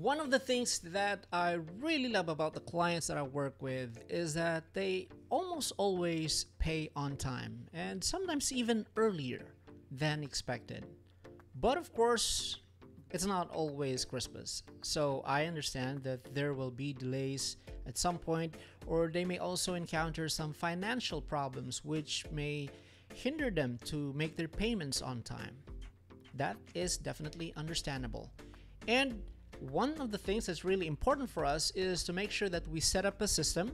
One of the things that I really love about the clients that I work with is that they almost always pay on time and sometimes even earlier than expected. But of course, it's not always Christmas. So I understand that there will be delays at some point, or they may also encounter some financial problems which may hinder them to make their payments on time. That is definitely understandable. And one of the things that's really important for us is to make sure that we set up a system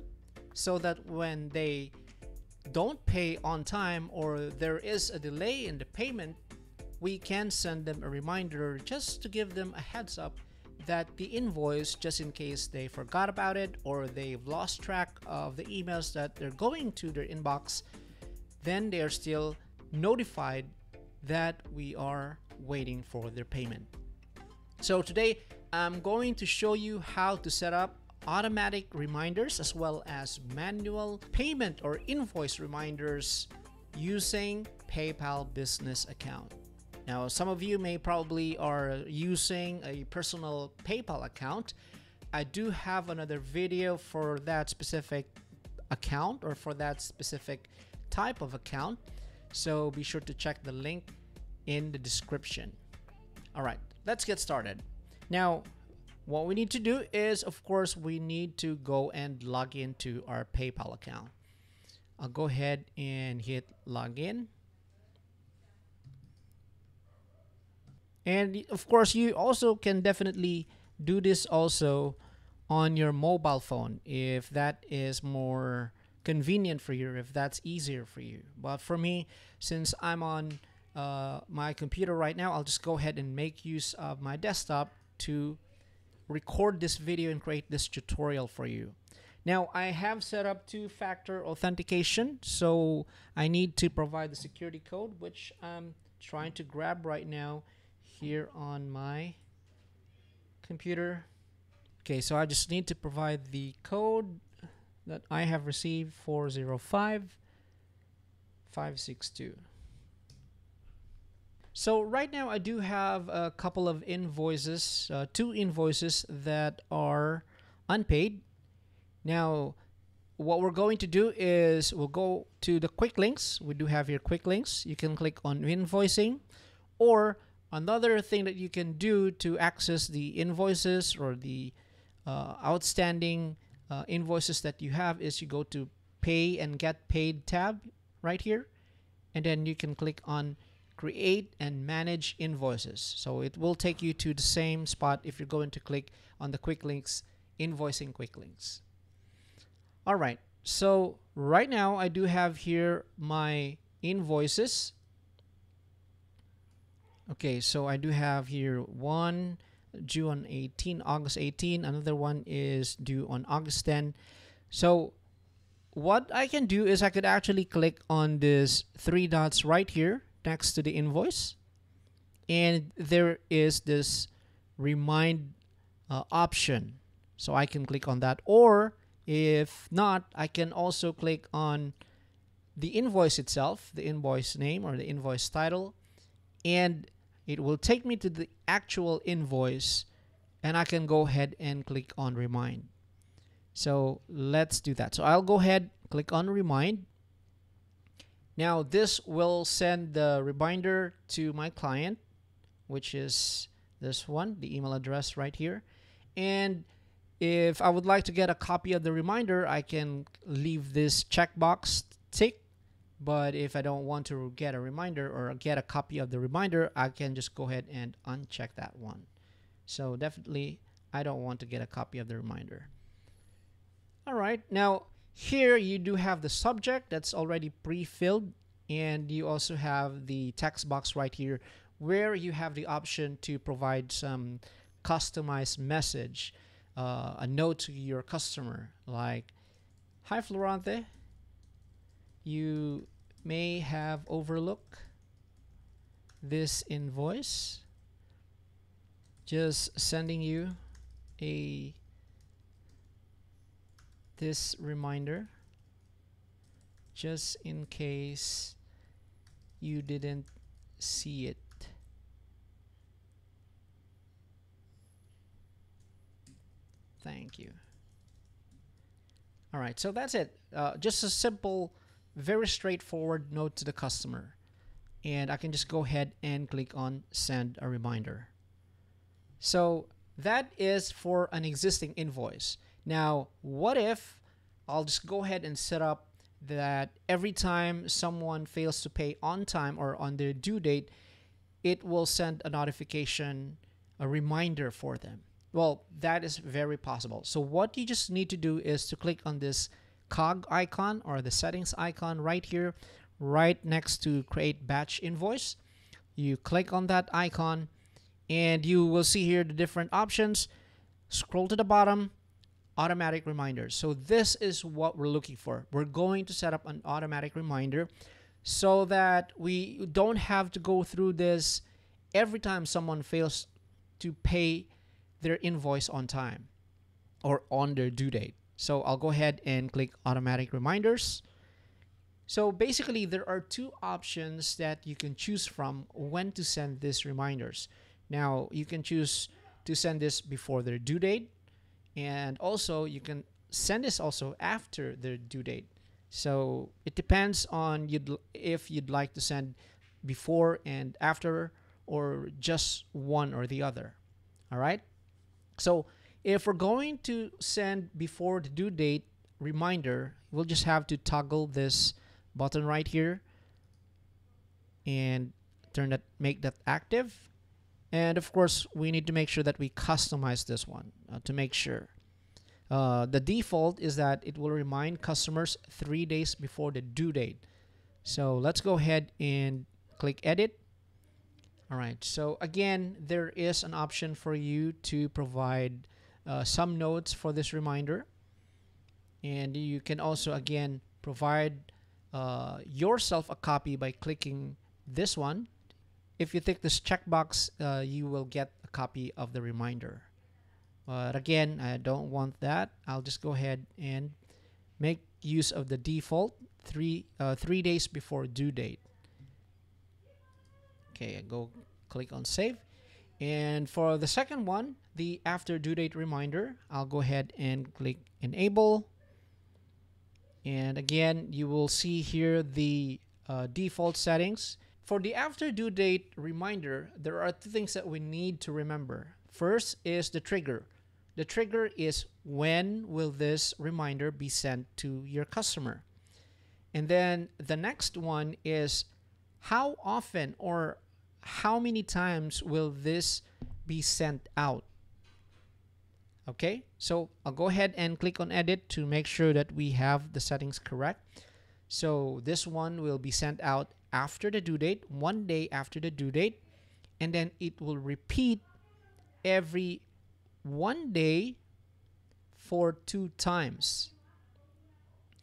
so that when they don't pay on time or there is a delay in the payment, we can send them a reminder just to give them a heads up that the invoice, just in case they forgot about it or they've lost track of the emails that they're going to their inbox, then they are still notified that we are waiting for their payment. So today I'm going to show you how to set up automatic reminders as well as manual payment or invoice reminders using PayPal business account. Now, some of you may probably are using a personal PayPal account. I do have another video for that specific account or for that specific type of account. So be sure to check the link in the description. All right, let's get started. Now, what we need to do is, of course, we need to go and log into our PayPal account. I'll go ahead and hit login. And of course, you also can definitely do this also on your mobile phone if that is more convenient for you, if that's easier for you. But for me, since I'm on uh, my computer right now, I'll just go ahead and make use of my desktop to record this video and create this tutorial for you. Now I have set up two-factor authentication, so I need to provide the security code, which I'm trying to grab right now here on my computer. Okay, so I just need to provide the code that I have received 405 562. So right now I do have a couple of invoices, uh, two invoices that are unpaid. Now what we're going to do is we'll go to the quick links. We do have here quick links. You can click on invoicing or Another thing that you can do to access the invoices or the uh, outstanding uh, invoices that you have is you go to pay and get paid tab right here and then you can click on create and manage invoices so it will take you to the same spot if you're going to click on the quick links invoicing quick links all right so right now I do have here my invoices Okay, so I do have here one due on 18, August 18. Another one is due on August 10. So what I can do is I could actually click on this three dots right here next to the invoice. And there is this remind uh, option. So I can click on that. Or if not, I can also click on the invoice itself, the invoice name or the invoice title and it will take me to the actual invoice and I can go ahead and click on remind. So let's do that. So I'll go ahead, click on remind. Now this will send the reminder to my client, which is this one, the email address right here. And if I would like to get a copy of the reminder, I can leave this checkbox tick but if I don't want to get a reminder or get a copy of the reminder, I can just go ahead and uncheck that one. So definitely, I don't want to get a copy of the reminder. All right, now here you do have the subject that's already pre-filled and you also have the text box right here where you have the option to provide some customized message, uh, a note to your customer like, Hi Florante, you may have overlooked this invoice. Just sending you a this reminder just in case you didn't see it Thank you. All right, so that's it. Uh, just a simple, very straightforward note to the customer. And I can just go ahead and click on send a reminder. So that is for an existing invoice. Now, what if I'll just go ahead and set up that every time someone fails to pay on time or on their due date, it will send a notification, a reminder for them. Well, that is very possible. So what you just need to do is to click on this cog icon or the settings icon right here, right next to create batch invoice. You click on that icon and you will see here the different options. Scroll to the bottom, automatic reminders. So this is what we're looking for. We're going to set up an automatic reminder so that we don't have to go through this every time someone fails to pay their invoice on time or on their due date. So I'll go ahead and click automatic reminders. So basically there are two options that you can choose from when to send these reminders. Now you can choose to send this before their due date and also you can send this also after the due date. So it depends on you'd if you'd like to send before and after or just one or the other. All right? So if we're going to send before the due date reminder we'll just have to toggle this button right here and turn that make that active and of course, we need to make sure that we customize this one uh, to make sure. Uh, the default is that it will remind customers three days before the due date. So let's go ahead and click edit. All right, so again, there is an option for you to provide uh, some notes for this reminder. And you can also, again, provide uh, yourself a copy by clicking this one if you tick this checkbox, uh, you will get a copy of the reminder. But again, I don't want that. I'll just go ahead and make use of the default three uh, three days before due date. Okay, I go click on save. And for the second one, the after due date reminder, I'll go ahead and click enable. And again, you will see here the uh, default settings. For the after due date reminder, there are two things that we need to remember. First is the trigger. The trigger is when will this reminder be sent to your customer? And then the next one is how often or how many times will this be sent out? Okay, so I'll go ahead and click on edit to make sure that we have the settings correct. So this one will be sent out after the due date, one day after the due date, and then it will repeat every one day for two times.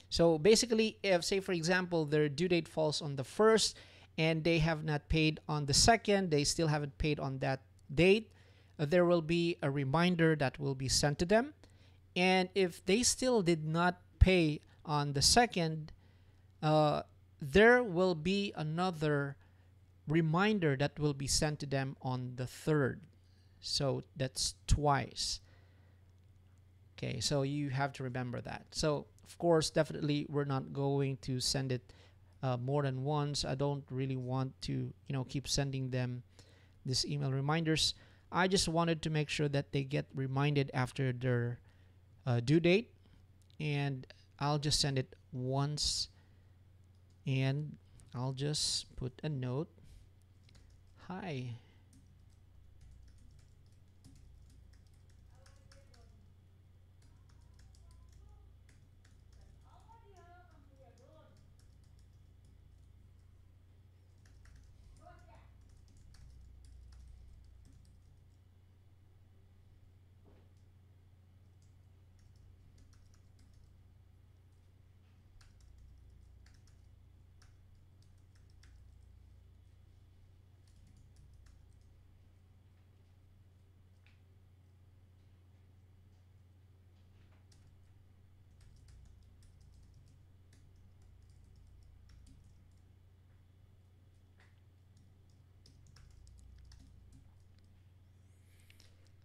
So basically, if say for example their due date falls on the first and they have not paid on the second, they still haven't paid on that date, uh, there will be a reminder that will be sent to them. And if they still did not pay on the second, uh, there will be another reminder that will be sent to them on the third. So that's twice. Okay, so you have to remember that. So, of course, definitely we're not going to send it uh, more than once. I don't really want to, you know, keep sending them these email reminders. I just wanted to make sure that they get reminded after their uh, due date, and I'll just send it once and I'll just put a note. Hi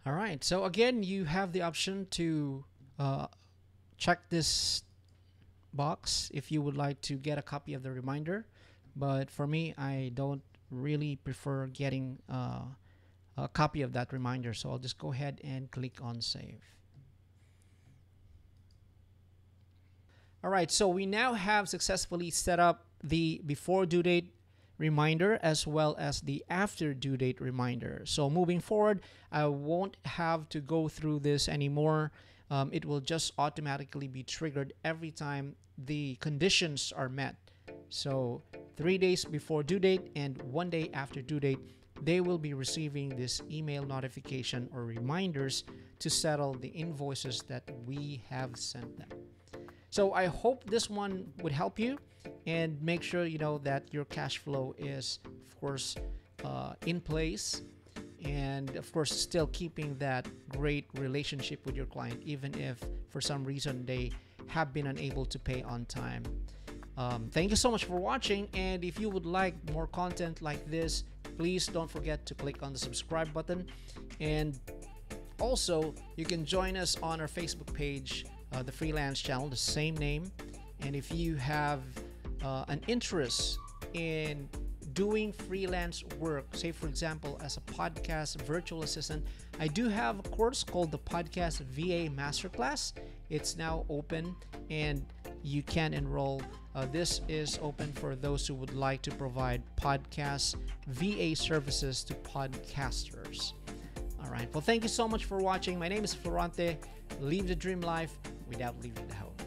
All right. So again, you have the option to uh, check this box if you would like to get a copy of the reminder. But for me, I don't really prefer getting uh, a copy of that reminder. So I'll just go ahead and click on save. All right, so we now have successfully set up the before due date reminder as well as the after due date reminder. So moving forward, I won't have to go through this anymore. Um, it will just automatically be triggered every time the conditions are met. So three days before due date and one day after due date, they will be receiving this email notification or reminders to settle the invoices that we have sent them. So I hope this one would help you and make sure you know that your cash flow is of course uh, in place and of course still keeping that great relationship with your client even if for some reason they have been unable to pay on time. Um, thank you so much for watching and if you would like more content like this please don't forget to click on the subscribe button and also you can join us on our facebook page uh, the freelance channel, the same name. And if you have uh, an interest in doing freelance work, say for example, as a podcast virtual assistant, I do have a course called the Podcast VA Masterclass. It's now open and you can enroll. Uh, this is open for those who would like to provide podcast VA services to podcasters. All right. Well, thank you so much for watching. My name is Florante. Live the dream life without leaving the house.